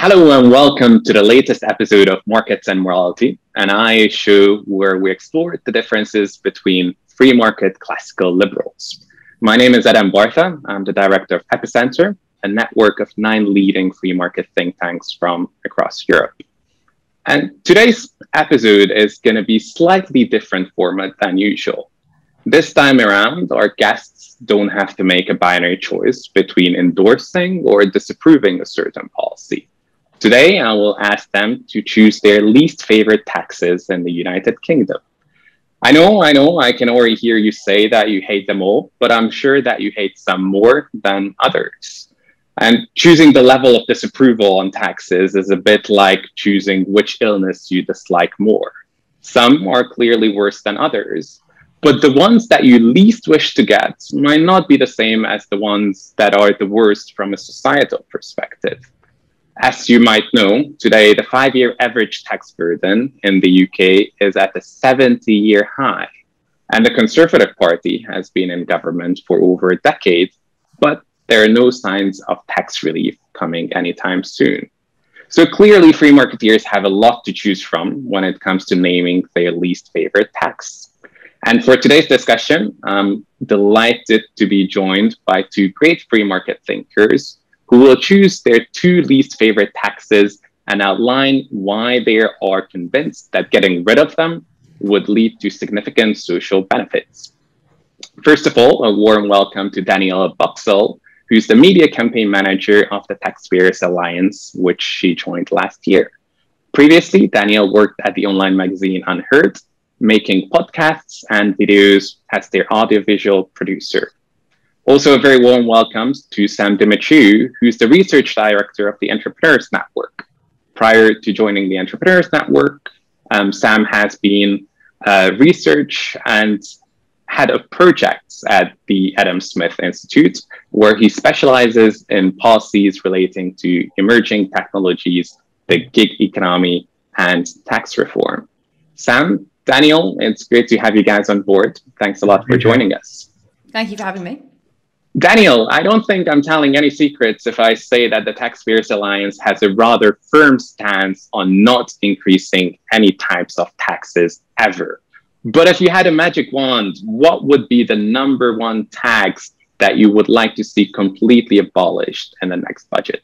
Hello and welcome to the latest episode of Markets and Morality, an IEA show where we explore the differences between free market classical liberals. My name is Adam Bartha. I'm the director of Epicenter, a network of nine leading free market think tanks from across Europe. And today's episode is going to be slightly different format than usual. This time around, our guests don't have to make a binary choice between endorsing or disapproving a certain policy. Today, I will ask them to choose their least favorite taxes in the United Kingdom. I know, I know, I can already hear you say that you hate them all, but I'm sure that you hate some more than others. And choosing the level of disapproval on taxes is a bit like choosing which illness you dislike more. Some are clearly worse than others, but the ones that you least wish to get might not be the same as the ones that are the worst from a societal perspective. As you might know, today the five year average tax burden in the UK is at a 70 year high. And the Conservative Party has been in government for over a decade, but there are no signs of tax relief coming anytime soon. So clearly, free marketeers have a lot to choose from when it comes to naming their least favorite tax. And for today's discussion, I'm delighted to be joined by two great free market thinkers who will choose their two least favorite taxes and outline why they are convinced that getting rid of them would lead to significant social benefits. First of all, a warm welcome to Danielle Boxall, who's the media campaign manager of the Taxpayers Alliance, which she joined last year. Previously, Danielle worked at the online magazine UnHerd, making podcasts and videos as their audiovisual producer. Also, a very warm welcome to Sam Dumitriu, who's the research director of the Entrepreneurs Network. Prior to joining the Entrepreneurs Network, um, Sam has been uh, research and head of projects at the Adam Smith Institute, where he specializes in policies relating to emerging technologies, the gig economy, and tax reform. Sam, Daniel, it's great to have you guys on board. Thanks a lot for joining us. Thank you for having me. Daniel, I don't think I'm telling any secrets if I say that the Taxpayers Alliance has a rather firm stance on not increasing any types of taxes ever. But if you had a magic wand, what would be the number one tax that you would like to see completely abolished in the next budget?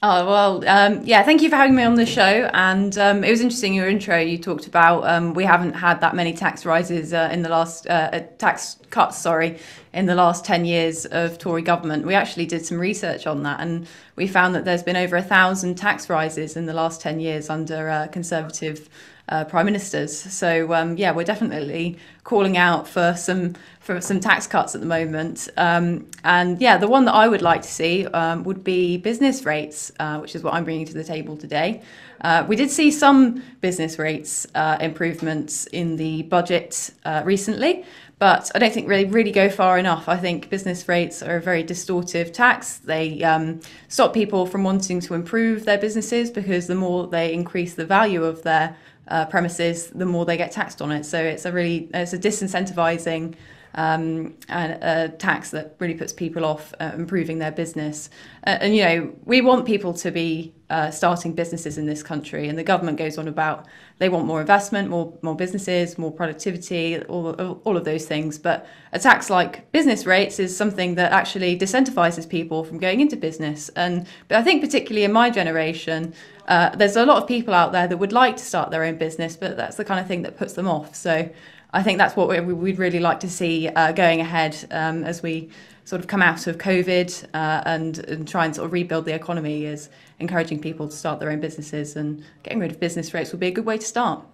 Oh, well, um, yeah, thank you for having me on the show. And um, it was interesting, your intro, you talked about um, we haven't had that many tax rises uh, in the last, uh, uh tax cuts, sorry, in the last 10 years of Tory government. We actually did some research on that and we found that there's been over a thousand tax rises in the last 10 years under uh, Conservative uh, prime ministers. So um, yeah, we're definitely calling out for some for some tax cuts at the moment. Um, and yeah, the one that I would like to see um, would be business rates, uh, which is what I'm bringing to the table today. Uh, we did see some business rates uh, improvements in the budget uh, recently, but I don't think really really go far enough. I think business rates are a very distortive tax. They um, stop people from wanting to improve their businesses because the more they increase the value of their uh, premises, the more they get taxed on it. So it's a really it's a disincentivizing um, and a tax that really puts people off uh, improving their business. Uh, and you know, we want people to be uh, starting businesses in this country, and the government goes on about they want more investment, more more businesses, more productivity, all all of those things. But a tax like business rates is something that actually disincentivizes people from going into business. And but I think particularly in my generation. Uh, there's a lot of people out there that would like to start their own business, but that's the kind of thing that puts them off. So I think that's what we'd really like to see uh, going ahead um, as we sort of come out of COVID uh, and, and try and sort of rebuild the economy is encouraging people to start their own businesses and getting rid of business rates would be a good way to start.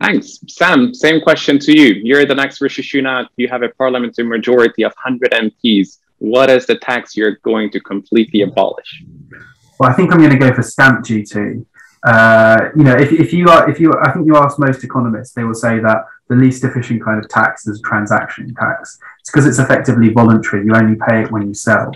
Thanks. Sam, same question to you. You're the next Rishi Sunak. You have a parliamentary majority of 100 MPs. What is the tax you're going to completely abolish? Well, I think I'm going to go for stamp duty. Uh, you know, if, if you are, if you, I think you ask most economists, they will say that the least efficient kind of tax is transaction tax. It's because it's effectively voluntary. You only pay it when you sell.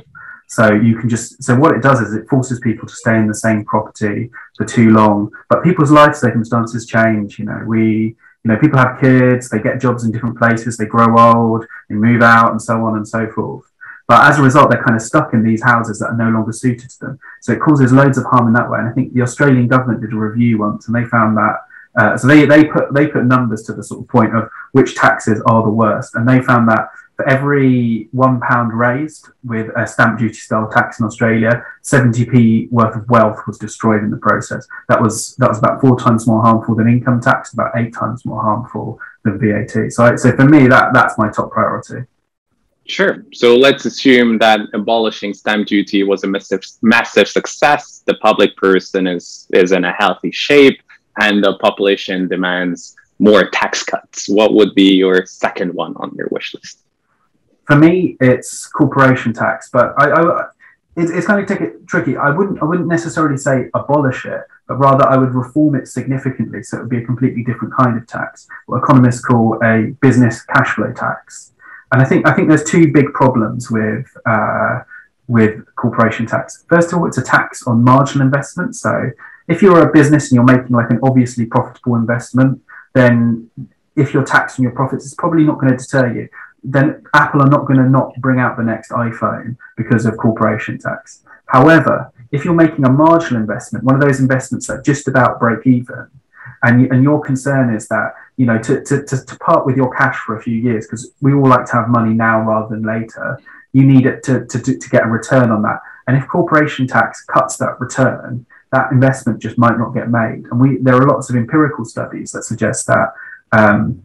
So you can just, so what it does is it forces people to stay in the same property for too long. But people's life circumstances change. You know, we, you know, people have kids, they get jobs in different places, they grow old, they move out, and so on and so forth. But as a result, they're kind of stuck in these houses that are no longer suited to them. So it causes loads of harm in that way. And I think the Australian government did a review once, and they found that. Uh, so they, they put they put numbers to the sort of point of which taxes are the worst, and they found that for every one pound raised with a stamp duty style tax in Australia, 70p worth of wealth was destroyed in the process. That was that was about four times more harmful than income tax, about eight times more harmful than VAT. So, so for me, that that's my top priority. Sure. So let's assume that abolishing stamp duty was a massive, massive success. The public person is is in a healthy shape, and the population demands more tax cuts. What would be your second one on your wish list? For me, it's corporation tax, but I, I it's, it's kind of tricky. I wouldn't I wouldn't necessarily say abolish it, but rather I would reform it significantly so it would be a completely different kind of tax, what economists call a business cash flow tax. And I think I think there's two big problems with uh, with corporation tax. First of all, it's a tax on marginal investment. So if you're a business and you're making like an obviously profitable investment, then if you're taxing your profits, it's probably not going to deter you. Then Apple are not going to not bring out the next iPhone because of corporation tax. However, if you're making a marginal investment, one of those investments that just about break even, and, and your concern is that you know to, to, to, to part with your cash for a few years because we all like to have money now rather than later. You need it to, to, to get a return on that. And if corporation tax cuts that return that investment just might not get made. And we there are lots of empirical studies that suggest that um,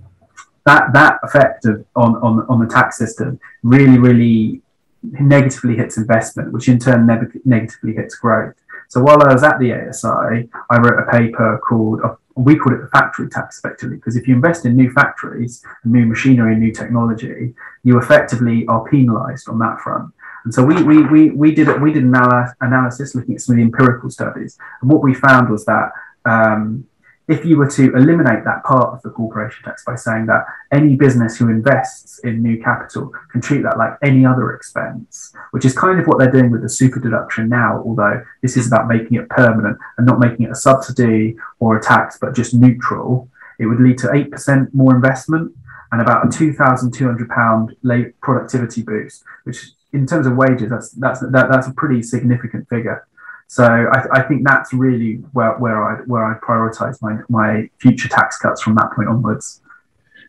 that that effect of on, on on the tax system really really negatively hits investment which in turn ne- negatively hits growth. So while I was at the ASI, I wrote a paper called we call it the factory tax effectively, because if you invest in new factories, new machinery, new technology, you effectively are penalized on that front. And so we, we, we, we did we did an analysis looking at some of the empirical studies. And what we found was that um, if you were to eliminate that part of the corporation tax by saying that any business who invests in new capital can treat that like any other expense, which is kind of what they're doing with the super deduction now, although this is about making it permanent and not making it a subsidy or a tax, but just neutral, it would lead to 8% more investment and about a £2,200 productivity boost, which in terms of wages, that's, that's, that, that's a pretty significant figure. So I, I, think that's really where, where I where I prioritize my, my future tax cuts from that point onwards.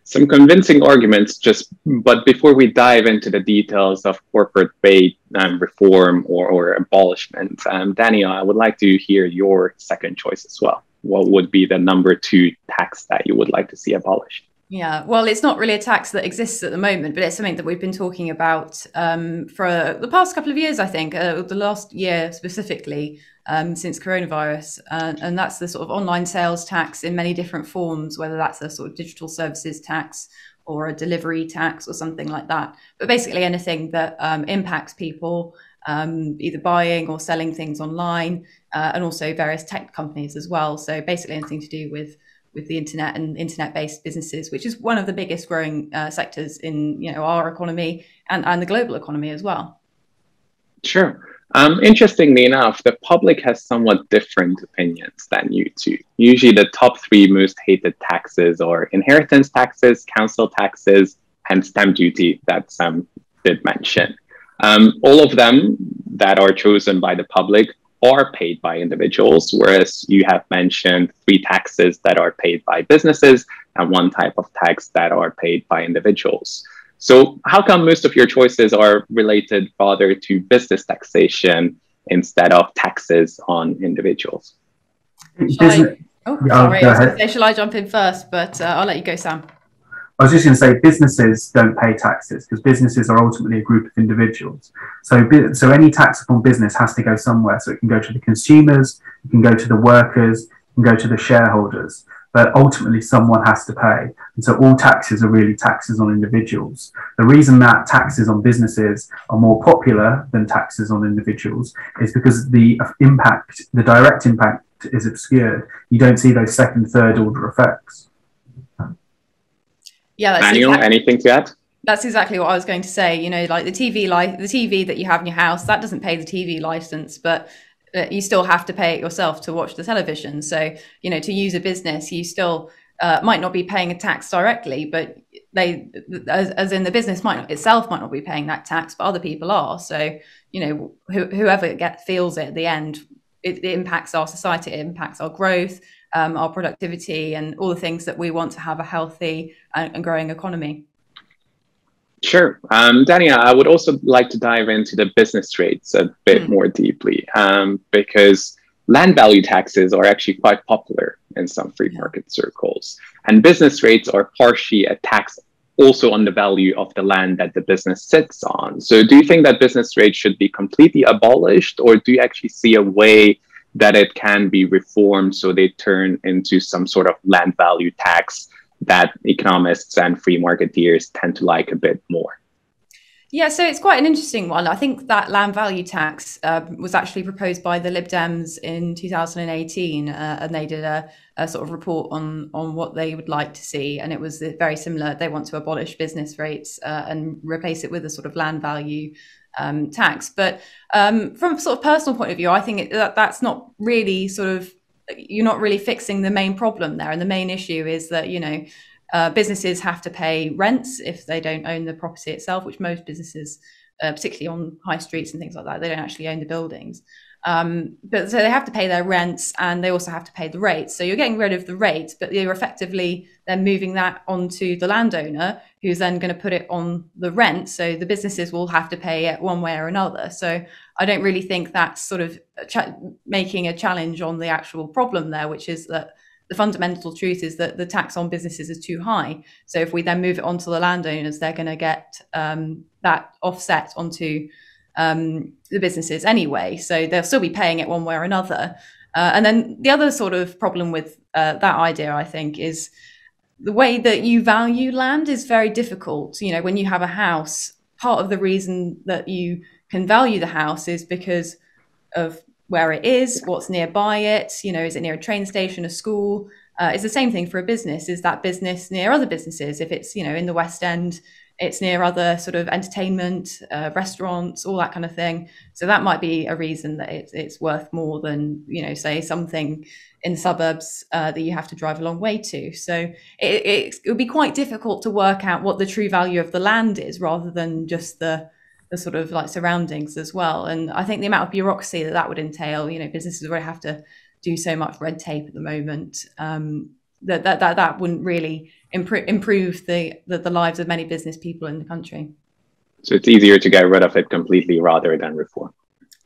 Some convincing arguments, just but before we dive into the details of corporate rate um, reform or, or abolishment, um, Daniel, I would like to hear your second choice as well. What would be the number two tax that you would like to see abolished? Yeah, well, it's not really a tax that exists at the moment, but it's something that we've been talking about um, for the past couple of years, I think, uh, the last year specifically, um, since coronavirus. Uh, and that's the sort of online sales tax in many different forms, whether that's a sort of digital services tax or a delivery tax or something like that. But basically, anything that um, impacts people um, either buying or selling things online, uh, and also various tech companies as well. So basically, anything to do with with the internet and internet-based businesses, which is one of the biggest growing uh, sectors in you know our economy and, and the global economy as well. Sure. Um, interestingly enough, the public has somewhat different opinions than you two. Usually, the top three most hated taxes are inheritance taxes, council taxes, and stamp duty that Sam did mention. Um, all of them that are chosen by the public are paid by individuals, whereas you have mentioned three taxes that are paid by businesses and one type of tax that are paid by individuals. So, how come most of your choices are related rather to business taxation instead of taxes on individuals? Shall I, oh, sorry. I shall I jump in first? But uh, I'll let you go, Sam. I was just going to say businesses don't pay taxes because businesses are ultimately a group of individuals. So, so any tax upon business has to go somewhere. So it can go to the consumers, it can go to the workers, it can go to the shareholders. But ultimately, someone has to pay. And so all taxes are really taxes on individuals. The reason that taxes on businesses are more popular than taxes on individuals is because the impact, the direct impact is obscured. You don't see those second, third order effects. Yeah, that's exactly, anything to add? That's exactly what I was going to say. You know, like the TV li- the TV that you have in your house, that doesn't pay the TV license, but uh, you still have to pay it yourself to watch the television. So, you know, to use a business, you still uh, might not be paying a tax directly, but they as, as in the business might not, itself might not be paying that tax but other people are so you know wh- whoever get feels it at the end it, it, impacts our society it impacts our growth um, our productivity and all the things that we want to have a healthy and, and growing economy Sure. Um, Dania, I would also like to dive into the business rates a bit mm. more deeply um, because land value taxes are actually quite popular in some free market circles. And business rates are partially a tax also on the value of the land that the business sits on. So, do you think that business rates should be completely abolished, or do you actually see a way that it can be reformed so they turn into some sort of land value tax that economists and free marketeers tend to like a bit more. Yeah, so it's quite an interesting one. I think that land value tax uh, was actually proposed by the Lib Dems in 2018, uh, and they did a, a, sort of report on on what they would like to see, and it was very similar. They want to abolish business rates uh, and replace it with a sort of land value um, tax. But um, from a sort of personal point of view, I think it, that that's not really sort of you're not really fixing the main problem there. And the main issue is that, you know, uh, businesses have to pay rents if they don't own the property itself, which most businesses, uh, particularly on high streets and things like that, they don't actually own the buildings. Um, but so they have to pay their rents and they also have to pay the rates. So you're getting rid of the rates, but you're effectively then moving that onto the landowner, who's then going to put it on the rent. So the businesses will have to pay it one way or another. So I don't really think that's sort of making a challenge on the actual problem there, which is that the fundamental truth is that the tax on businesses is too high. So if we then move it onto the landowners, they're going to get um, that offset onto um, the businesses anyway. So they'll still be paying it one way or another. Uh, and then the other sort of problem with uh, that idea, I think, is the way that you value land is very difficult. You know, when you have a house, part of the reason that you can value the house is because of where it is, what's nearby it. You know, is it near a train station, a school? Uh, it's the same thing for a business. Is that business near other businesses? If it's you know in the West End, it's near other sort of entertainment, uh, restaurants, all that kind of thing. So that might be a reason that it's, it's worth more than, you know, say something in the suburbs uh, that you have to drive a long way to. So it, it, it, would be quite difficult to work out what the true value of the land is rather than just the, the sort of like surroundings as well. And I think the amount of bureaucracy that that would entail, you know, businesses already have to do so much red tape at the moment. Um, that, that, that, that wouldn't really improve, improve the, the, the lives of many business people in the country. So it's easier to get rid of it completely rather than reform.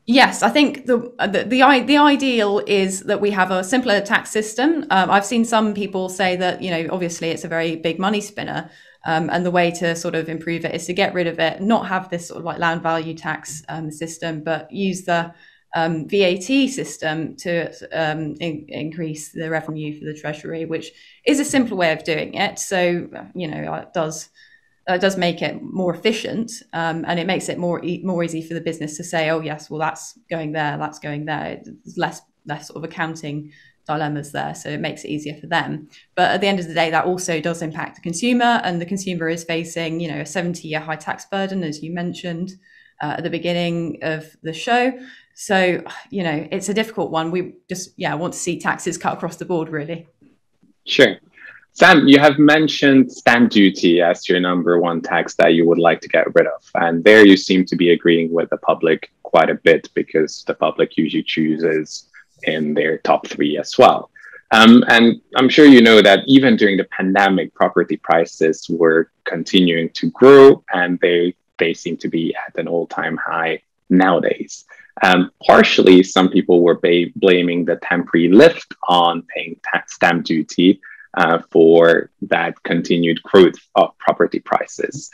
Yes, I think the, the the the, ideal is that we have a simpler tax system. Um, I've seen some people say that you know obviously it's a very big money spinner, um, and the way to sort of improve it is to get rid of it, not have this sort of like land value tax um, system, but use the um, VAT system to um, in- increase the revenue for the Treasury, which is a simpler way of doing it. So, you know, it does it does make it more efficient, um, and it makes it more e- more easy for the business to say, "Oh, yes, well, that's going there, that's going there." There's less less sort of accounting dilemmas there, so it makes it easier for them. But at the end of the day, that also does impact the consumer, and the consumer is facing, you know, a 70 year high tax burden, as you mentioned uh, at the beginning of the show. So, you know, it's a difficult one. We just, yeah, want to see taxes cut across the board, really. Sure. Sam, you have mentioned stamp duty as your number one tax that you would like to get rid of. And there you seem to be agreeing with the public quite a bit because the public usually chooses in their top three as well. Um, and I'm sure you know that even during the pandemic, property prices were continuing to grow and they, they seem to be at an all time high nowadays. Um, partially, some people were ba- blaming the temporary lift on paying stamp duty uh, for that continued growth of property prices.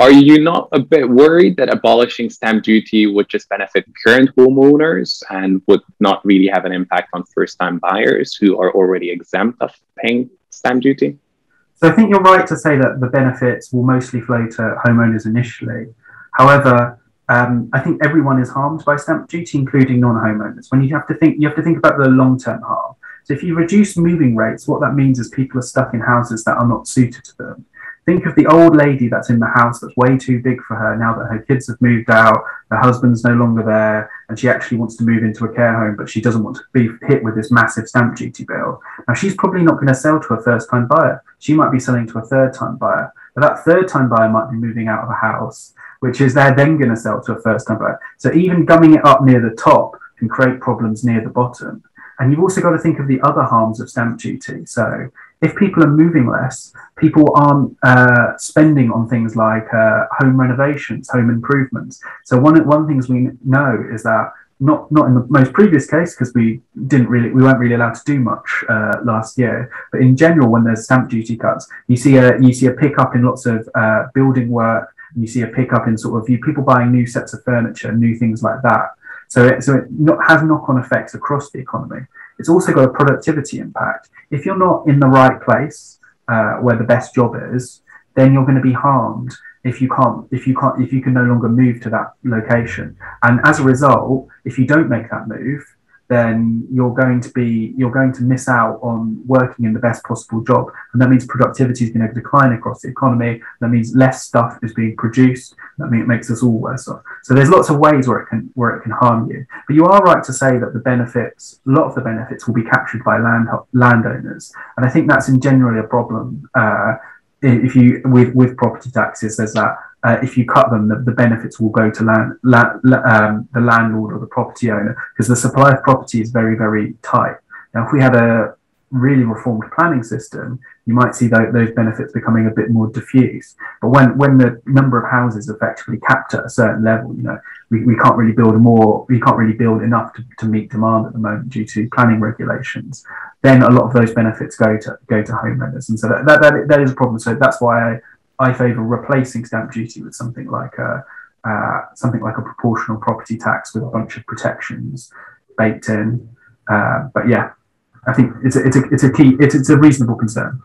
Are you not a bit worried that abolishing stamp duty would just benefit current homeowners and would not really have an impact on first time buyers who are already exempt of paying stamp duty? So I think you're right to say that the benefits will mostly flow to homeowners initially. However, um, I think everyone is harmed by stamp duty, including non-homeowners. When you have to think, you have to think about the long-term harm. So if you reduce moving rates, what that means is people are stuck in houses that are not suited to them. Think of the old lady that's in the house that's way too big for her now that her kids have moved out, her husband's no longer there, and she actually wants to move into a care home, but she doesn't want to be hit with this massive stamp duty bill. Now, she's probably not going to sell to a first time buyer. She might be selling to a third time buyer. but that third time buyer might be moving out of a house, which is they're then going to sell to a first time buyer. So even gumming it up near the top can create problems near the bottom. And you've also got to think of the other harms of stamp duty. So if people are moving less, people aren't uh, spending on things like uh, home renovations, home improvements. So one of one things we know is that not not in the most previous case because we didn't really we weren't really allowed to do much uh, last year. But in general, when there's stamp duty cuts, you see a you see a pickup in lots of uh, building work. You see a pickup in sort of you people buying new sets of furniture, new things like that. So it, so it not, has knock-on effects across the economy. It's also got a productivity impact. If you're not in the right place uh, where the best job is, then you're going to be harmed if you can't if you can't if you can no longer move to that location. And as a result, if you don't make that move, then you're going to be you're going to miss out on working in the best possible job. And that means productivity is going to decline across the economy. That means less stuff is being produced. That means it makes us all worse off. So there's lots of ways where it can where it can harm you. But you are right to say that the benefits a lot of the benefits will be captured by land landowners. And i think that's in generally a problem uh, if you with with property taxes there's that uh, if you cut them, the, the, benefits will go to land, la, la, um, the landlord or the property owner because the supply of property is very, very tight. Now, if we had a really reformed planning system, you might see those, those benefits becoming a bit more diffuse. But when, when the number of houses effectively capped at a certain level, you know, we, we can't really build more, we can't really build enough to, to meet demand at the moment due to planning regulations, then a lot of those benefits go to go to homeowners. And so that, that, that, that is a problem. So that's why I, I favour replacing stamp duty with something like a uh, something like a proportional property tax with a bunch of protections baked in. Uh, but yeah, I think it's a, it's a, it's a key, it's, it's a reasonable concern.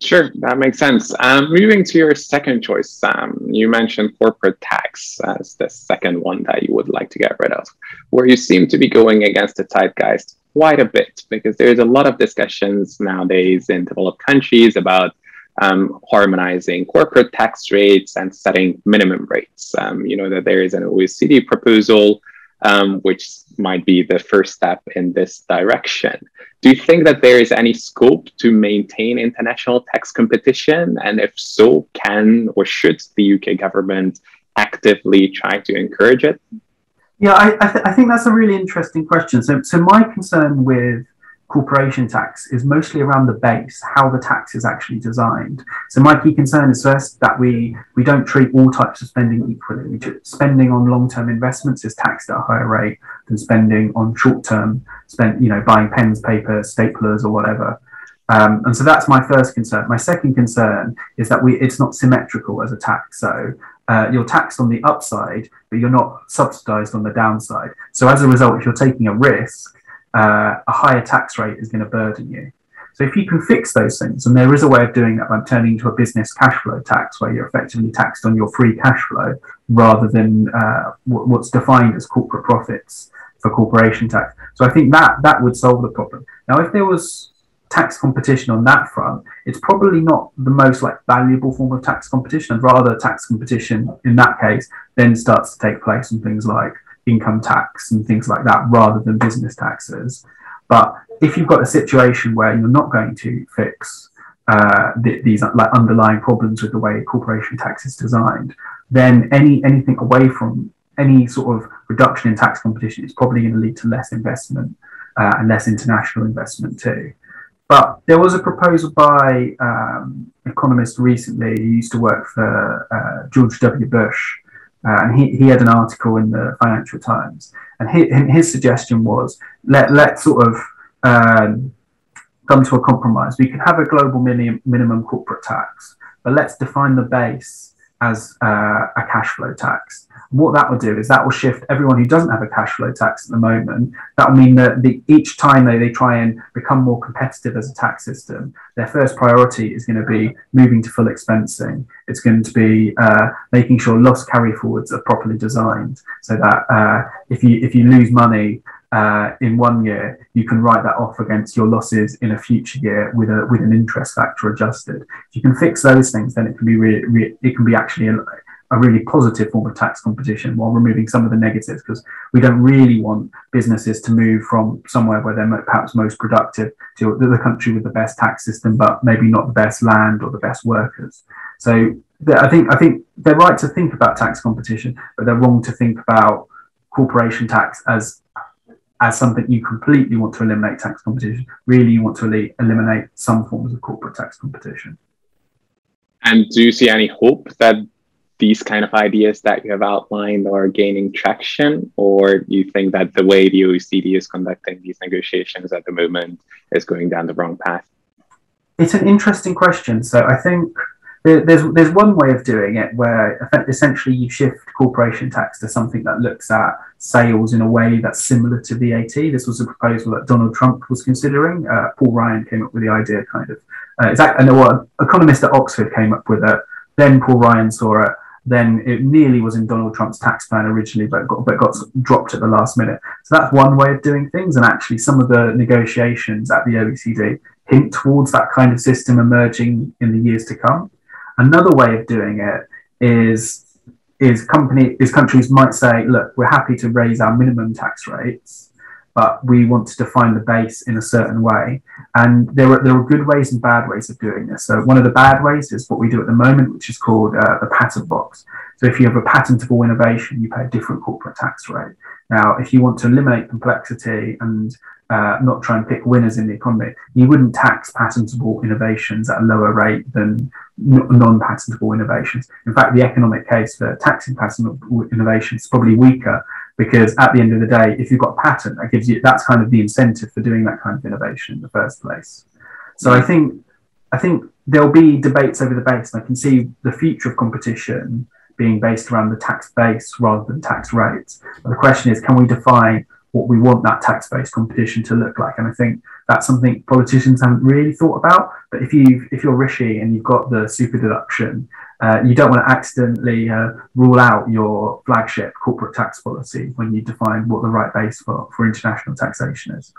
Sure, that makes sense. Um, moving to your second choice, Sam, you mentioned corporate tax as the second one that you would like to get rid of, where you seem to be going against the zeitgeist quite a bit because there's a lot of discussions nowadays in developed countries about um, harmonizing corporate tax rates and setting minimum rates. Um, you know that there is an OECD proposal, um, which might be the first step in this direction. Do you think that there is any scope to maintain international tax competition? And if so, can or should the UK government actively try to encourage it? Yeah, I, I, th- I think that's a really interesting question. So, so my concern with corporation tax is mostly around the base, how the tax is actually designed. So my key concern is first that we we don't treat all types of spending equally. spending on long-term investments is taxed at a higher rate than spending on short-term spent, you know, buying pens, paper, staplers, or whatever. Um, and so that's my first concern. My second concern is that we it's not symmetrical as a tax. So uh, you're taxed on the upside, but you're not subsidized on the downside. So as a result, if you're taking a risk, uh, a higher tax rate is going to burden you. So if you can fix those things, and there is a way of doing that by turning into a business cash flow tax, where you're effectively taxed on your free cash flow rather than uh, what's defined as corporate profits for corporation tax. So I think that that would solve the problem. Now, if there was tax competition on that front, it's probably not the most like valuable form of tax competition, and rather tax competition in that case then starts to take place on things like income tax and things like that rather than business taxes. But if you've got a situation where you're not going to fix uh, th- these like underlying problems with the way corporation tax is designed, then any anything away from any sort of reduction in tax competition is probably going to lead to less investment uh, and less international investment too. But there was a proposal by um, economist recently who used to work for uh, George W. Bush uh, and he, he had an article in the Financial Times, and his, his suggestion was let let sort of um, come to a compromise. We can have a global minimum minimum corporate tax, but let's define the base as uh, a cash flow tax. What that will do is that will shift everyone who doesn't have a cash flow tax at the moment. That will mean that the, each time they, they try and become more competitive as a tax system, their first priority is going to be moving to full expensing. It's going to be uh, making sure loss carry forwards are properly designed so that uh, if you if you lose money uh, in one year, you can write that off against your losses in a future year with a with an interest factor adjusted. If you can fix those things, then it can be really, re- it can be actually a, a, really positive form of tax competition while removing some of the negatives because we don't really want businesses to move from somewhere where they're perhaps most productive to the country with the best tax system, but maybe not the best land or the best workers. So I think I think they're right to think about tax competition, but they're wrong to think about corporation tax as as something you completely want to eliminate tax competition. Really, you want to eliminate some forms of corporate tax competition. And do you see any hope that these kind of ideas that you have outlined are gaining traction, or do you think that the way the OECD is conducting these negotiations at the moment is going down the wrong path? It's an interesting question. So I think there's there's one way of doing it where essentially you shift corporation tax to something that looks at sales in a way that's similar to VAT. This was a proposal that Donald Trump was considering. Uh, Paul Ryan came up with the idea, kind of. Uh, exactly, and what economist at Oxford came up with it. Then Paul Ryan saw it. Then it nearly was in Donald Trump's tax plan originally, but got, but got dropped at the last minute. So that's one way of doing things. And actually, some of the negotiations at the OECD hint towards that kind of system emerging in the years to come. Another way of doing it is is company is countries might say, look, we're happy to raise our minimum tax rates, but we want to define the base in a certain way. And there are there are good ways and bad ways of doing this. So one of the bad ways is what we do at the moment, which is called uh, the patent box. So if you have a patentable innovation, you pay a different corporate tax rate. Now, if you want to eliminate complexity and uh, not try and pick winners in the economy, you wouldn't tax patentable innovations at a lower rate than non-patentable innovations. In fact, the economic case for taxing patentable innovations is probably weaker because at the end of the day, if you've got a patent, that gives you that's kind of the incentive for doing that kind of innovation in the first place. So I think I think there'll be debates over the base, and I can see the future of competition being based around the tax base rather than tax rates. But the question is, can we define what we want that tax-based competition to look like. And I think that's something politicians haven't really thought about. But if you if you're Rishi and you've got the super deduction, uh, you don't want to accidentally uh, rule out your flagship corporate tax policy when you define what the right base for, for international taxation is.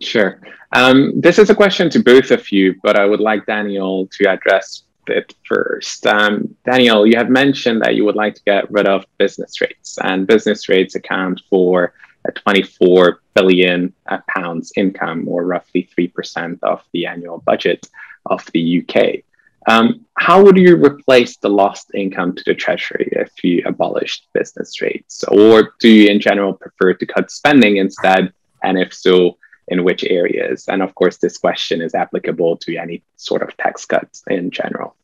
Sure. Um, this is a question to both of you, but I would like Daniel to address it first. Um, Daniel, you have mentioned that you would like to get rid of business rates, and business rates account for 24 billion uh, pounds income, or roughly 3% of the annual budget of the UK. Um, how would you replace the lost income to the Treasury if you abolished business rates? Or do you, in general, prefer to cut spending instead? And if so, in which areas? And of course, this question is applicable to any sort of tax cuts in general.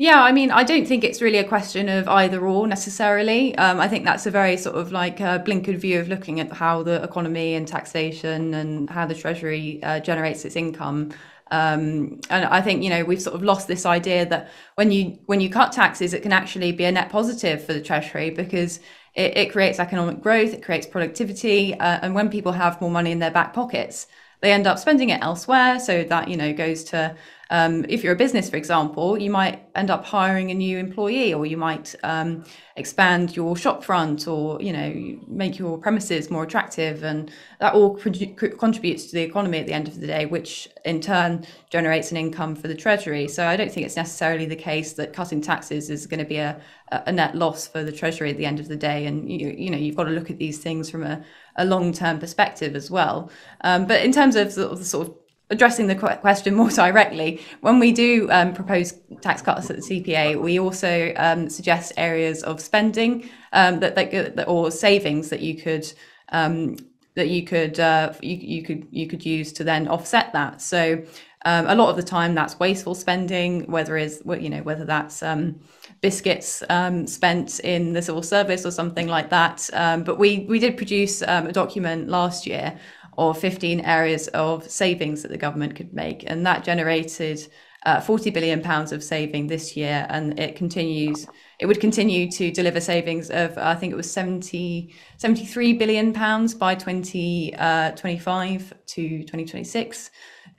Yeah, I mean, I don't think it's really a question of either or necessarily. Um, I think that's a very sort of like a blinkered view of looking at how the economy and taxation and how the Treasury uh, generates its income. Um, and I think you know we've sort of lost this idea that when you when you cut taxes, it can actually be a net positive for the Treasury because it, it creates economic growth, it creates productivity, uh, and when people have more money in their back pockets, they end up spending it elsewhere. So that you know goes to um, if you're a business, for example, you might end up hiring a new employee, or you might um, expand your shop front, or you know make your premises more attractive, and that all contributes to the economy at the end of the day, which in turn generates an income for the treasury. So I don't think it's necessarily the case that cutting taxes is going to be a, a net loss for the treasury at the end of the day. And you you know you've got to look at these things from a, a long term perspective as well. Um, but in terms of the, the sort of addressing the question more directly, when we do um, propose tax cuts at the TPA, we also um, suggest areas of spending um, that, that, or savings that you could um, that you could uh, you, you could you could use to then offset that. So um, a lot of the time, that's wasteful spending, whether is you know whether that's um, biscuits spent in the civil service or something like that. but we we did produce a document last year or 15 areas of savings that the government could make. And that generated uh, 40 billion pounds of saving this year. And it continues, it would continue to deliver savings of, I think it was 70, 73 billion pounds by 2025 uh, to 2026.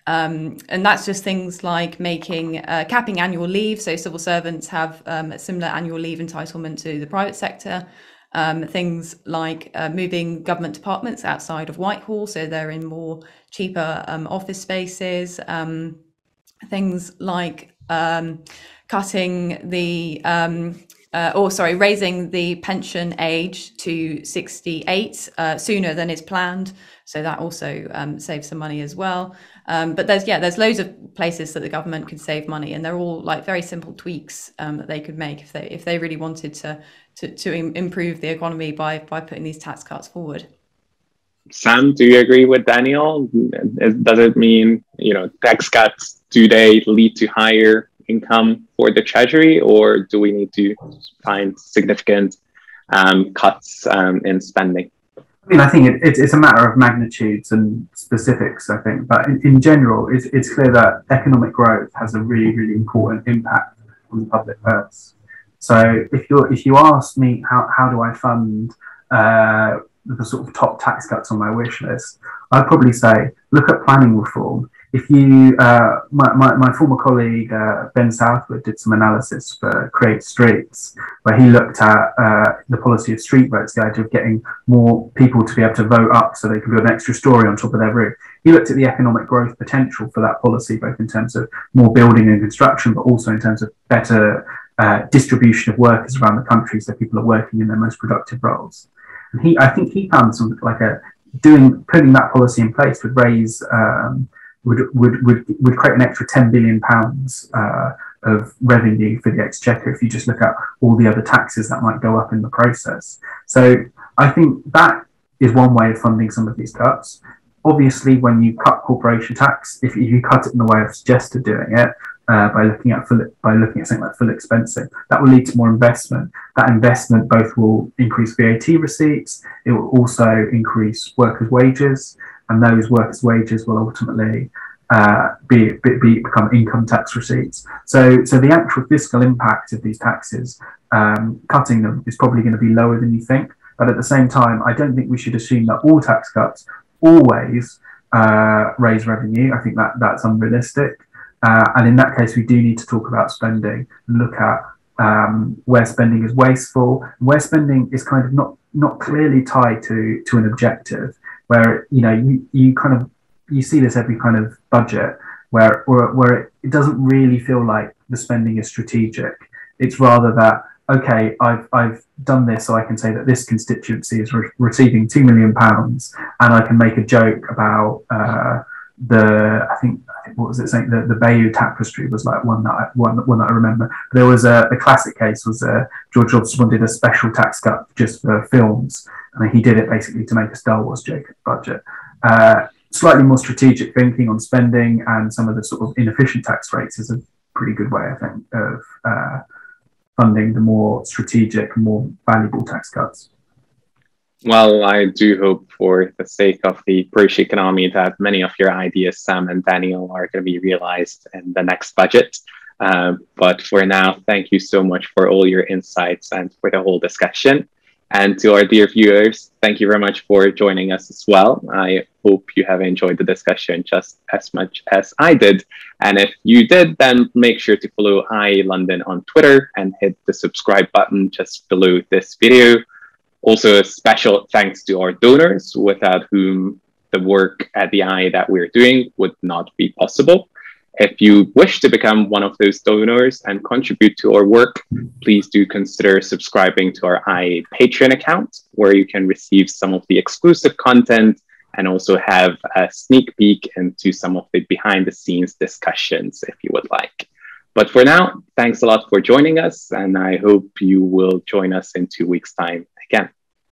Um, and that's just things like making uh, capping annual leave. So civil servants have um, a similar annual leave entitlement to the private sector. Um, things like uh, moving government departments outside of Whitehall, so they're in more cheaper um, office spaces. Um, things like um, cutting the um, uh, or sorry, raising the pension age to 68 uh, sooner than is planned. So that also um, saves some money as well. Um, but there's yeah, there's loads of places that the government could save money, and they're all like very simple tweaks um, that they could make if they if they really wanted to to, to improve the economy by by putting these tax cuts forward. Sam, do you agree with Daniel? Does it mean you know tax cuts? Do they lead to higher income for the treasury, or do we need to find significant um, cuts um, in spending? I mean, I think it, it, it's a matter of magnitudes and specifics, I think. But in, in general, it's, it's clear that economic growth has a really, really important impact on the public purse. So if you if you ask me how, how do I fund uh, the sort of top tax cuts on my wish list, I'd probably say look at planning reform if you, uh, my, my, my, former colleague uh, Ben Southwood did some analysis for Create Streets, where he looked at uh, the policy of street votes, the idea of getting more people to be able to vote up so they can build an extra story on top of their roof. He looked at the economic growth potential for that policy, both in terms of more building and construction, but also in terms of better uh, distribution of workers around the country so people are working in their most productive roles. And he, I think he found something like a doing putting that policy in place would raise um, would, would, would, would create an extra 10 billion pounds uh, of revenue for the exchequer if you just look at all the other taxes that might go up in the process. So I think that is one way of funding some of these cuts. Obviously, when you cut corporation tax, if you cut it in the way I've suggested doing it, uh, by looking at full, by looking at something like full expensing, that will lead to more investment. That investment both will increase VAT receipts, it will also increase workers' wages, and those workers' wages will ultimately uh, be, be, be, become income tax receipts. So, so the actual fiscal impact of these taxes, um, cutting them, is probably going to be lower than you think. But at the same time, I don't think we should assume that all tax cuts always uh, raise revenue. I think that that's unrealistic. Uh, and in that case, we do need to talk about spending and look at um, where spending is wasteful, where spending is kind of not not clearly tied to to an objective where you know you, you kind of you see this every kind of budget where where, where it, doesn't really feel like the spending is strategic. It's rather that okay, I've I've done this, so I can say that this constituency is re- receiving two million pounds, and I can make a joke about uh, the I think, I think what was it saying the the Bayeux tapestry was like one that I, one one that I remember. There was a the classic case was uh, George Osborne did a special tax cut just for films, and he did it basically to make a Star Wars joke budget. Uh, slightly more strategic thinking on spending and some of the sort of inefficient tax rates is a pretty good way, I think, of uh, funding the more strategic, more valuable tax cuts. Well, I do hope for the sake of the British economy that many of your ideas, Sam and Daniel, are going to be realized in the next budget. Uh, but for now, thank you so much for all your insights and for the whole discussion. And to our dear viewers, thank you very much for joining us as well. I hope you have enjoyed the discussion just as much as I did. And if you did, then make sure to follow IEA London on Twitter and hit the subscribe button just below this video. Also, a special thanks to our donors, without whom the work at the IEA that we're doing would not be possible. If you wish to become one of those donors and contribute to our work, please do consider subscribing to our IEA Patreon account, where you can receive some of the exclusive content and also have a sneak peek into some of the behind the scenes discussions if you would like. But for now, thanks a lot for joining us, and I hope you will join us in two weeks' time again.